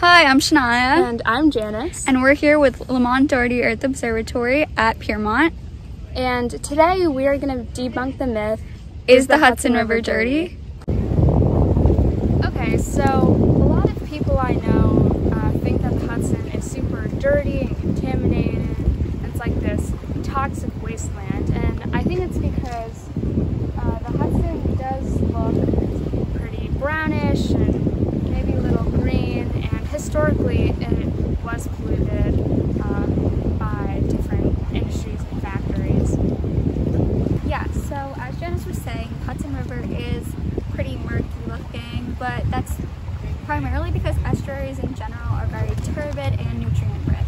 Hi, I'm Shania. And I'm Janice. And we're here with Lamont Doherty Earth Observatory at Piermont. And today we are going to debunk the myth Is, the, the, Hudson, Hudson River, River dirty? dirty? Okay, so a lot of people I know uh, think that the Hudson is super dirty and contaminated. It's like this toxic wasteland. And I think it's because uh, the Hudson does look pretty brownish and maybe a little green. And historically, it was polluted uh, by different industries and factories. Yeah, so as Janice was saying, Hudson River is pretty murky looking, but that's primarily because estuaries in general are very turbid and nutrient rich.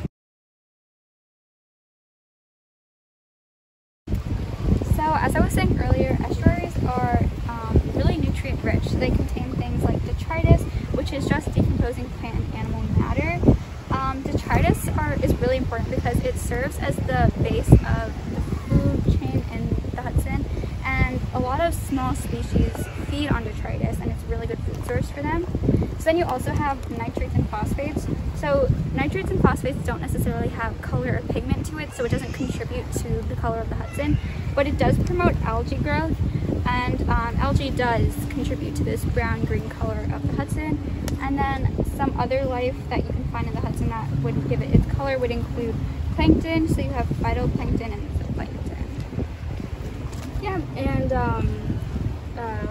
so as I was saying earlier, estuaries are um, really nutrient rich. They detritus, which is just decomposing plant and animal matter. Um, detritus are, is really important because it serves as the base of the food chain in the Hudson and a lot of small species feed on detritus and it's a really good food source for them. So then you also have nitrates and phosphates. So nitrates and phosphates don't necessarily have color or pigment to it so it doesn't contribute to the color of the Hudson but it does promote algae growth and um, algae does contribute to this brown-green color of the Hudson. And then some other life that you can find in the Hudson that would give it its color would include plankton, so you have phytoplankton and zooplankton. Yeah, and um, uh,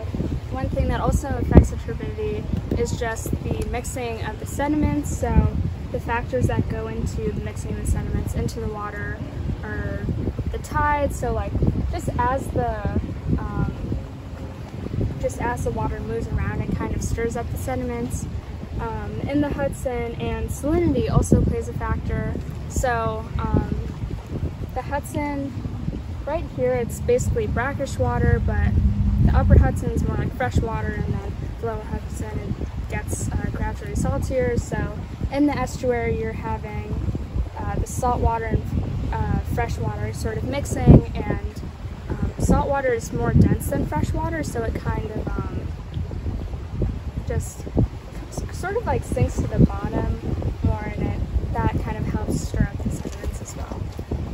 one thing that also affects the turbidity is just the mixing of the sediments. So the factors that go into the mixing of the sediments into the water are the tide. So like just as the just as the water moves around, it kind of stirs up the sediments um, in the Hudson, and salinity also plays a factor. So um, the Hudson, right here, it's basically brackish water, but the upper Hudson is more like fresh water, and then the lower Hudson it gets uh, gradually saltier. So in the estuary, you're having uh, the salt water and uh, fresh water sort of mixing, and salt water is more dense than fresh water, so it kind of um, just sort of like sinks to the bottom more and it that kind of helps stir up the sediments as well.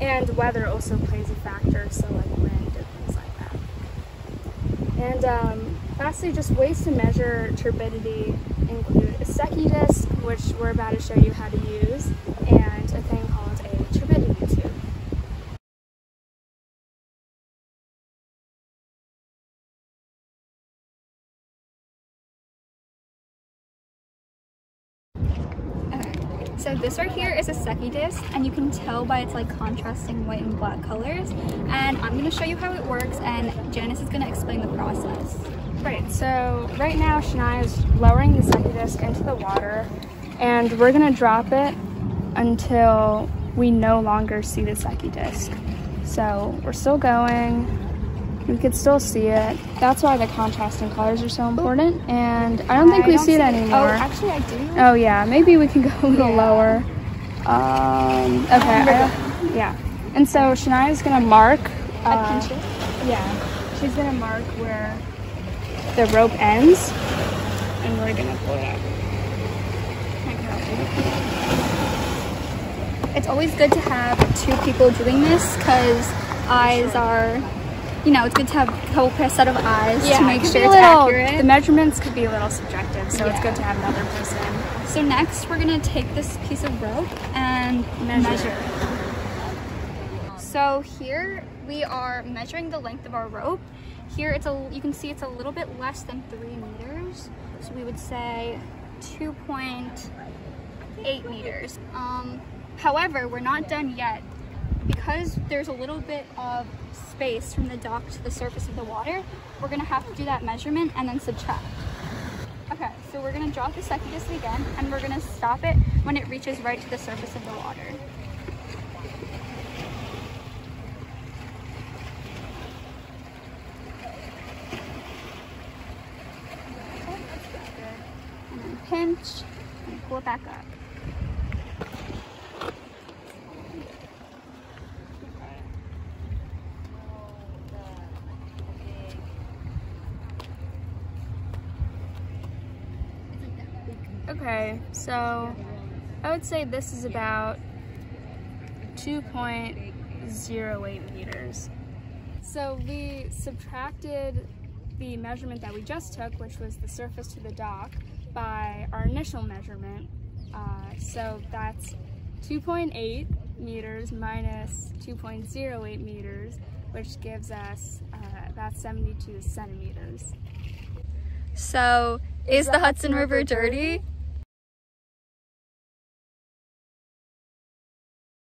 And weather also plays a factor, so like wind and things like that. And um, lastly, just ways to measure turbidity include a Secchi disc, which we're about to show you how to use, and a thing called a So this right here is a Secchi disc and you can tell by its like contrasting white and black colors. And I'm gonna show you how it works and Janice is gonna explain the process. Right, so right now Shania is lowering the Secchi disc into the water and we're gonna drop it until we no longer see the Secchi disc. So we're still going, we could still see it. That's why the contrasting colors are so important. And I don't think I we don't see it anymore. Oh, actually I do. Oh yeah, maybe we can go a little yeah. lower. Um, okay, I, yeah. And so Shania's gonna mark. Uh, yeah, she's gonna mark where the rope ends, and we're gonna pull it up. It's always good to have two people doing this because eyes are you know, it's good to have a whole set of eyes yeah, to make sure it's little, accurate. The measurements could be a little subjective, so yeah. it's good to have another person. So next, we're gonna take this piece of rope and measure. measure. So here we are measuring the length of our rope. Here it's a, you can see it's a little bit less than three meters. So we would say 2.8 meters. Um, however, we're not done yet because there's a little bit of space from the dock to the surface of the water, we're gonna have to do that measurement and then subtract. Okay, so we're gonna drop the disc again and we're gonna stop it when it reaches right to the surface of the water. And then pinch and pull it back up. Okay, so I would say this is about 2.08 meters. So we subtracted the measurement that we just took, which was the surface to the dock, by our initial measurement. Uh, so that's 2.8 meters minus 2.08 meters, which gives us uh, about 72 centimeters. So, is, is the, Hudson, Hudson River dirty? dirty?